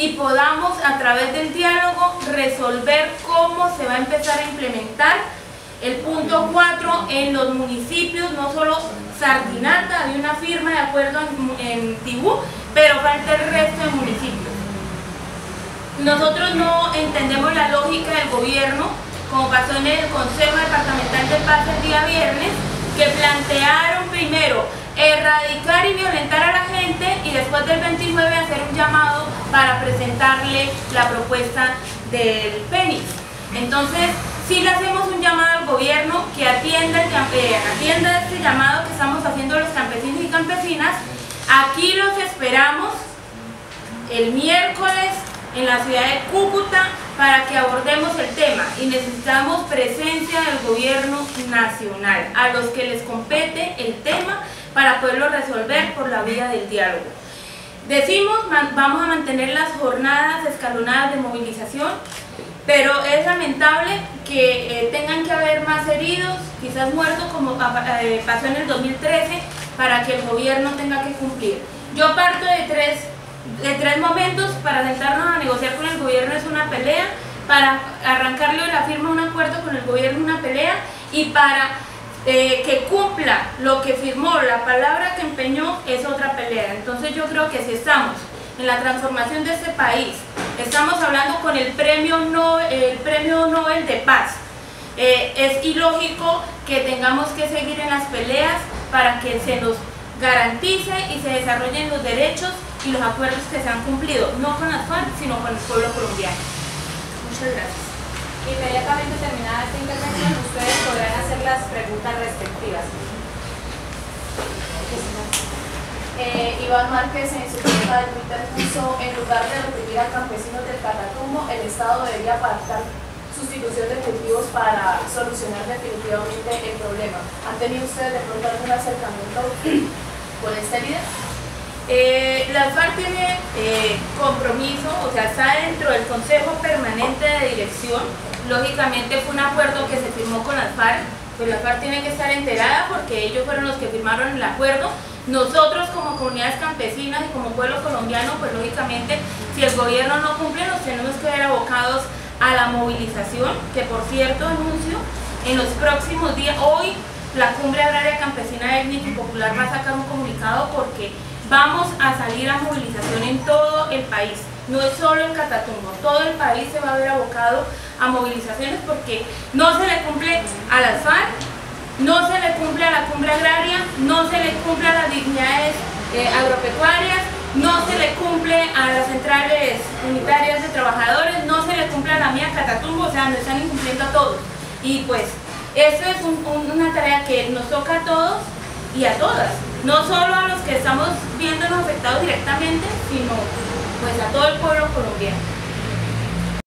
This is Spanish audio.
y podamos a través del diálogo resolver cómo se va a empezar a implementar el punto 4 en los municipios, no solo Sardinata, hay una firma de acuerdo en, en Tibú, pero falta el resto de municipios. Nosotros no entendemos la lógica del gobierno, como pasó en el Consejo Departamental de Paz el día viernes, que plantearon primero erradicar y violentar a la después del 29 hacer un llamado para presentarle la propuesta del PENIS. Entonces, si le hacemos un llamado al gobierno que atienda, eh, atienda este llamado que estamos haciendo los campesinos y campesinas. Aquí los esperamos el miércoles en la ciudad de Cúcuta para que abordemos el tema y necesitamos presencia del gobierno nacional, a los que les compete el tema para poderlo resolver por la vía del diálogo. Decimos, vamos a mantener las jornadas escalonadas de movilización, pero es lamentable que eh, tengan que haber más heridos, quizás muertos como eh, pasó en el 2013, para que el gobierno tenga que cumplir. Yo parto de tres, de tres momentos para sentarnos a negociar con el gobierno es una pelea, para arrancarle la firma un acuerdo con el gobierno una pelea y para eh, que cumpla lo que firmó, la palabra que empeñó, es otra. Yo creo que si estamos en la transformación de este país, estamos hablando con el premio, no, el premio Nobel de Paz, eh, es ilógico que tengamos que seguir en las peleas para que se nos garantice y se desarrollen los derechos y los acuerdos que se han cumplido, no con las FARC, sino con el pueblo colombiano. Muchas gracias. Inmediatamente terminada esta intervención, ustedes podrán hacer las preguntas respectivas. Eh, Iván Márquez en su cuenta de Twitter puso, en lugar de reprimir a campesinos del Catatumbo, el Estado debería pactar sustitución de cultivos para solucionar definitivamente el problema. ¿Han tenido ustedes de pronto algún acercamiento con esta idea? Eh, la FARC tiene eh, compromiso, o sea, está dentro del Consejo Permanente de Dirección. Lógicamente fue un acuerdo que se firmó con las FARC, pues la FARC tiene que estar enterada porque ellos fueron los que firmaron el acuerdo. Nosotros como comunidades campesinas y como pueblo colombiano, pues lógicamente si el gobierno no cumple nos tenemos que ver abocados a la movilización, que por cierto anuncio, en los próximos días, hoy la Cumbre Agraria Campesina Étnica y Popular va a sacar un comunicado porque Vamos a salir a movilización en todo el país, no es solo en Catatumbo, todo el país se va a ver abocado a movilizaciones porque no se le cumple a las FARC, no se le cumple a la cumbre agraria, no se le cumple a las dignidades eh, agropecuarias, no se le cumple a las centrales unitarias de trabajadores, no se le cumple a la mía Catatumbo, o sea, nos están incumpliendo a todos. Y pues, eso es una tarea que nos toca a todos y a todas no solo a los que estamos viéndonos afectados directamente, sino pues a todo el pueblo colombiano.